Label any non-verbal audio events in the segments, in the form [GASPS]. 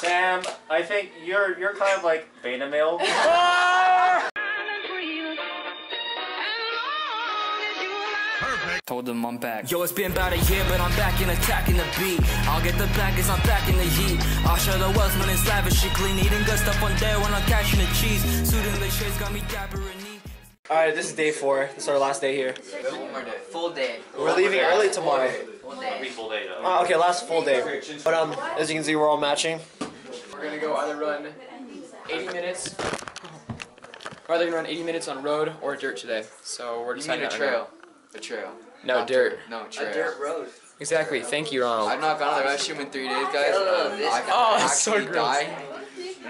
Sam, I think you're you're kind of like beta male. [LAUGHS] Told them I'm back. Yo, it's been about a year, but I'm back and attacking the beat. I'll get the bag as I'm back in the heat. I'll show the wealth when it's lavishly clean. Eating good stuff on there when I'm cashing the cheese. Suit and lace shades got me dapper and neat. Alright, this is day four. This is our last day here. Full day. We're leaving early tomorrow. Full day. full day though. Uh, okay, last full day. But um, as you can see, we're all matching. We're gonna go either run 80 minutes. We're either gonna run 80 minutes on road or dirt today. So we're You deciding mean a trail? A trail. No, Not dirt. No, trail. A dirt road. Exactly. Thank you, Ronald. I've not gone to the restroom in three days, guys. Oh, Um, this I Oh, it's so actually gross. died.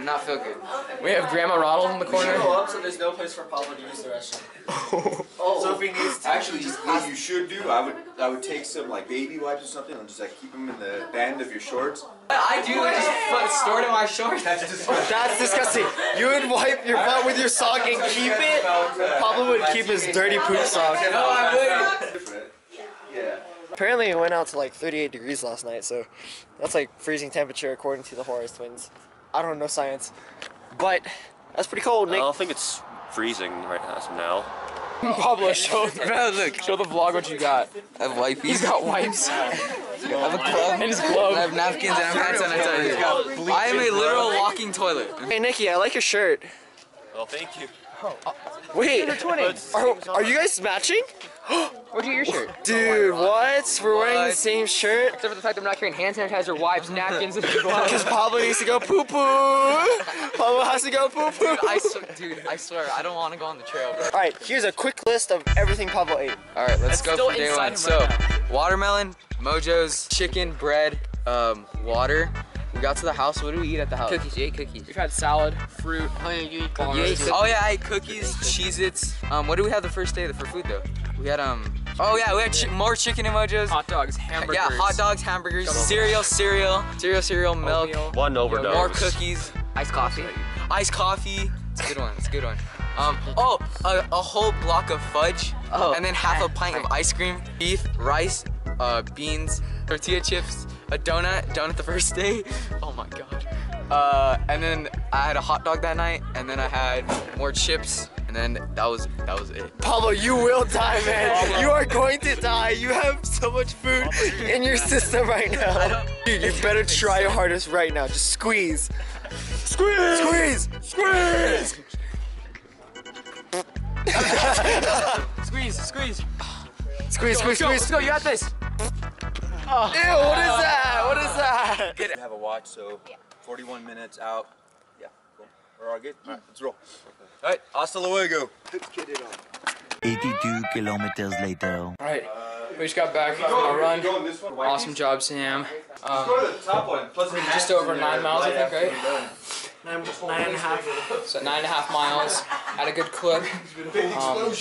I do not feel good. We have Grandma Ronald in the corner. up so there's no place for Pablo to use the restroom. Oh, [LAUGHS] So if he needs to, Actually, what you should do, I would, I would take some like baby wipes or something and just like keep them in the band of your shorts. I do I just put store it in my shorts. That's [LAUGHS] just That's disgusting. You would wipe your butt with your sock and keep it. Pablo would keep his dirty poop sock. [LAUGHS] No, I would. Yeah. Apparently, it went out to like 38 degrees last night, so that's like freezing temperature according to the Horace twins. I don't know science, but that's pretty cold, Nick. don't think it's freezing right as of now. [LAUGHS] Pablo, show, [LAUGHS] look. show the vlog what you got. I have wipes. He's got wipes [LAUGHS] I have a glove. and his glove. I have napkins and I have hand sanitizer. I am a literal walking toilet. Hey, Nikki, I like your shirt. Well, thank you. Wait, are, are you guys matching? [GASPS] Where'd you get your shirt? Dude, what? We're wearing the same shirt? Except for the fact that I'm not carrying hand sanitizer, wipes, napkins, and [LAUGHS] gloves. Because Pablo needs to go poo poo. Pablo has to go poo poo. I dude, I swear, I don't want to go on the trail, bro. Alright, here's a quick list of everything Pablo ate. All right, let's That's go still for day one. him So, right watermelon, Mojo's, chicken, bread, um, water. We got to the house. What do we eat at the house? cookies. You ate cookies. We've had salad, fruit. Oh, yeah, you ate Bars. cookies. Oh yeah, I ate cookies, Cheez-Its. Um, what do we have the first day for food though? We had um. Oh yeah, we had chi- more chicken emojis. Hot dogs, hamburgers. Yeah, hot dogs, hamburgers, cereal, cereal, cereal, cereal, milk, Oatmeal. One overdose. more cookies, Iced coffee. iced coffee. It's a good one. It's a good one. Um, oh, a, a whole block of fudge, Oh, and then half a pint of ice cream, beef, rice, uh, beans, tortilla chips, a donut, donut the first day. [LAUGHS] Oh my god. Uh, and then I had a hot dog that night, and then I had more chips, and then that was that was it. Pablo, you will die, man. You are going to die. You have so much food in your system right now. Dude, you better try your hardest right now. Just squeeze. Squeeze! Squeeze! Squeeze! Squeeze, squeeze. Squeeze, squeeze, Let's go, let's go, you got this. Ew, what is that? What is that? I have a watch, so 41 minutes out. Yeah, cool. We're all good? Alright, let's roll. Alright, hasta luego. Let's get it on. 82 kilometers later. All right, we just got back from our run. Go on this one. Awesome job, Sam. Um, Go to the top one. Plus just over nine miles, I think, right? Nine, nine and a half. So nine and a half miles at a good clip. Um,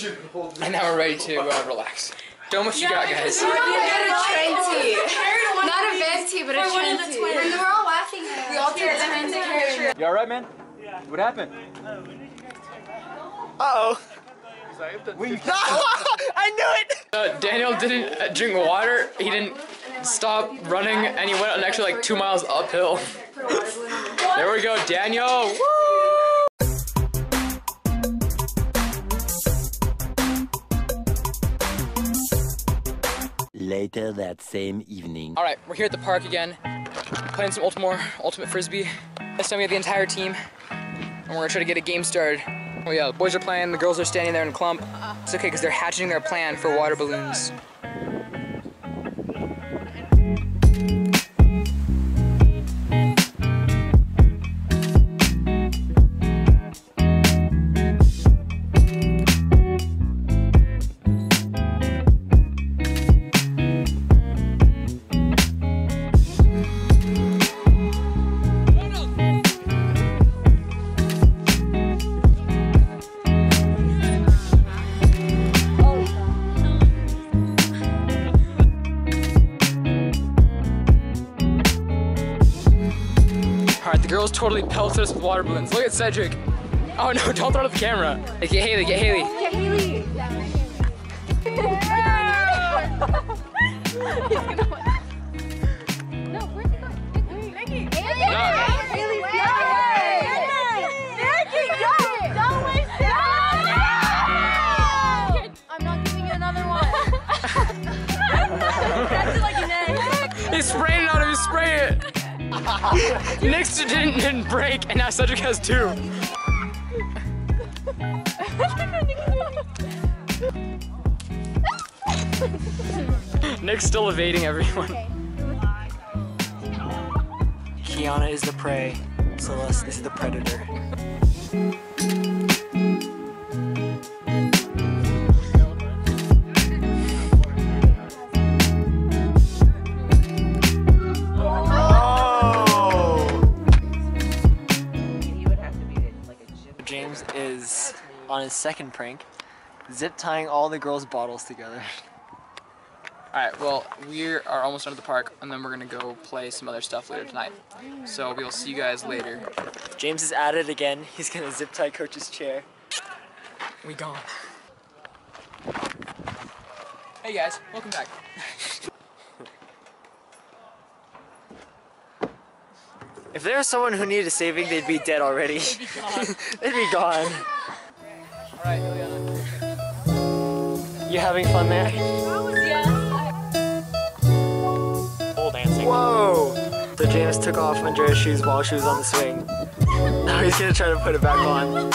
and now we're ready to uh, relax. Show 'em what you got, guys. We get a Trenti. Not a venti, but a Trenti. We're all laughing at it. We all did Trenti. You alright, man? Yeah. What happened? Uh-oh. [LAUGHS] I knew it! Uh, Daniel didn't uh, drink water. He didn't stop running, and he went an extra like two miles uphill. [LAUGHS] there we go, Daniel. Woo! Later that same evening. All right, we're here at the park again, playing some Ultimate Ultimate Frisbee. This time we have the entire team, and we're gonna try to get a game started. Oh yeah, the boys are playing, the girls are standing there in a clump. It's okay, because they're hatching their plan for water balloons. totally pelted us with water balloons. Look at Cedrik. Oh no, [LAUGHS] don't throw it at the camera. Get Haley, get Haley. Get Haley. [LAUGHS] No, where's he going? Nikki. Haley. Haley. He sprayed it on him, he sprayed it! Nick's didn't, didn't break, and now Cedrik has two. Nick's still evading everyone. Kiana is the prey. Celeste is the predator. On his second prank, zip tying all the girls' bottles together. [LAUGHS] All right, well, we are almost done at the park, and then we're gonna go play some other stuff later tonight. So we'll see you guys later. James is at it again. He's gonna zip tie coach's chair. We gone. Hey guys, welcome back. If there was someone who needed a saving, they'd be dead already. they'd be gone. [LAUGHS] All right, Ileana. You having fun there? Pole dancing. Whoa! So James took off Andrea's shoes while she was on the swing. Now he's gonna try to put it back on.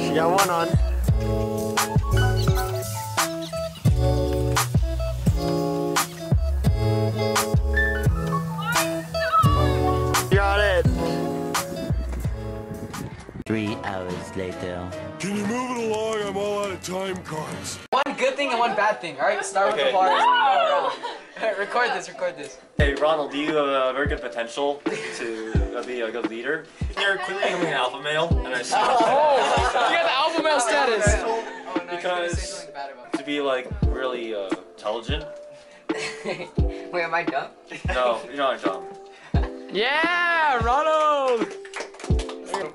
She got one on. Time cards. One good thing and one bad thing. All right, start with the bars. and go [LAUGHS] record this. Record this. Hey Ronald, do you have a very good potential to uh, be a good leader? You're clearly becoming an alpha male, and I see Oh, [LAUGHS] you got the alpha male status. Oh, no, Because to be like really uh, intelligent. [LAUGHS] Wait, am I dumb? No, you're not dumb. Yeah, Ronald.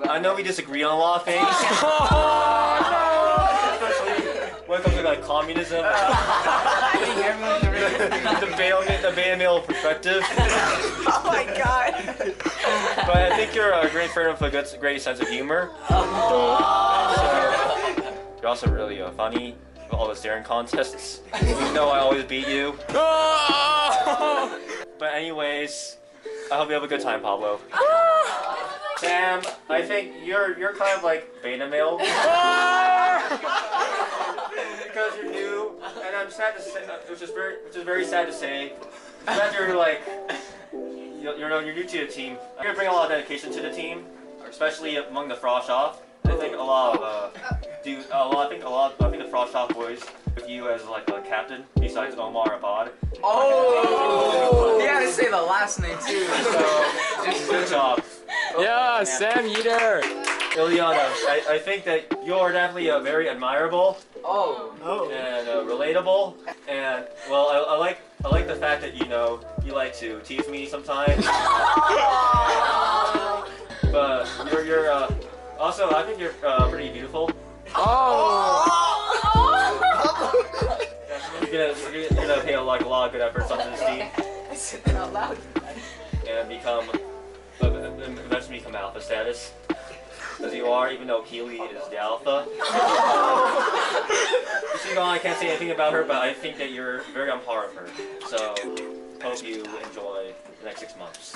I know we disagree on a lot of things. Especially when comes to like communism, [LAUGHS] the beta, the beta male perspective. Oh my god. But I think you're a great friend with a good, great sense of humor. So, [LAUGHS] you're also really uh, funny with all the staring contests. You know I always beat you. [LAUGHS] But anyways, I hope you have a good time, Pablo. Sam, I think you're you're kind of like beta male. Because you're new, and I'm sad to say, uh, which is very, which is very sad to say, that you're like, you you know, you're new to the team. You're gonna bring a lot of dedication to the team, especially among the frosh-soph. I think a lot of, uh, do a lot. I think a lot. of, I think the frosh-soph boys with you as like a captain, besides Omar Abad. Oh! You gotta say the last name too. So. Good job. Yeah, Sam Yeater. Ileana, I, I think that you're definitely uh, very admirable Oh. and uh, relatable, and well, I, I like I like the fact that you know you like to tease me sometimes. [LAUGHS] but you're you're uh, also I think you're uh, pretty beautiful. Oh. You're gonna you're gonna, you're gonna pay a, like a lot of good efforts onto this team I said that out loud. and become uh, eventually become alpha status. As you are, even though Keely is the alpha. [LAUGHS] Shigon, I can't say anything about her, but I think that you're very on par with her. So, hope you enjoy the next six months.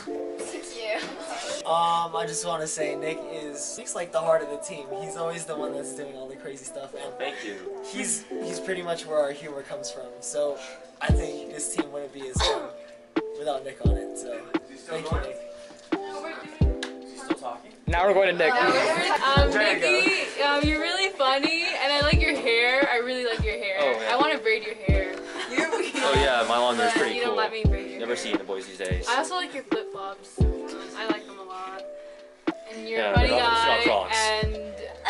Um, I just want to say Nick is Nick's like the heart of the team. He's always the one that's doing all the crazy stuff, and Thank you. he's he's pretty much where our humor comes from. So I think this team wouldn't be as fun without Nick on it. So thank you, Nick. Now we're going to Nick. Um, Nikki, um, you're really funny, and I like your hair. I really like your hair. Oh, yeah. I want to braid your hair. Oh yeah, my long hair is pretty you cool. don't let me braid your Never hair. seen the boys these days. I also like your flip flops. I like them a lot. And you're Yeah, a funny guy, it's not Crocs.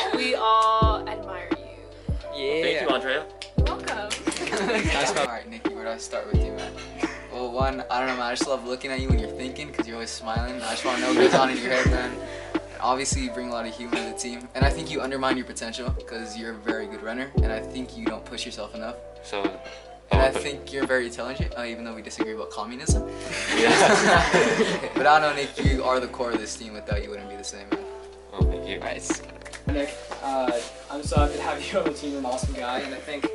and we all admire you. Yeah. Thank you, Andrea. Welcome. Alright, Nikki, where do I start with you, man? Well, one, I don't know, man. I just love looking at you when you're thinking because you're always smiling. I just want to know what goes on in your head, man. And obviously, you bring a lot of humor to the team. And I think you undermine your potential because you're a very good runner. And I think you don't push yourself enough. So, And I think you're very intelligent, uh, even though we disagree about communism. Yeah. [LAUGHS] but I don't know, Nick, you are the core of this team. Without you, wouldn't be the same, man. Oh, thank you. Nick, uh, I'm so happy to have you on the team. You're an awesome guy, and I think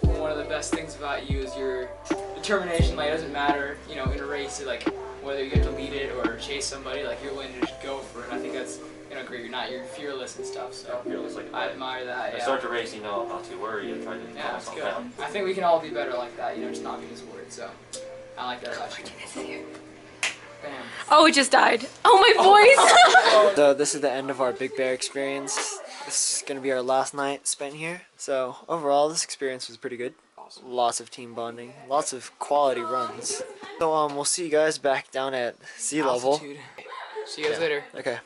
one of the best things about you is your determination. Like it doesn't matter, you know, in a race, like whether you get to lead it or chase somebody, like you're willing to just go for it. I think that's you know great. You're not you're fearless and stuff. So fearless like I admire that. I Yeah. start to race, you know, not to worry and try to Yeah, calm that's myself good. down. I think we can all be better like that. You know, just not being as worried. So I like that about you. Bam. Oh, it just died. Oh, my oh. voice. [LAUGHS] So this is the end of our Big Bear experience. This is gonna be our last night spent here. So overall, this experience was pretty good. Lots of team bonding, lots of quality runs. So um, we'll see you guys back down at sea level. Altitude. See you guys later. Okay.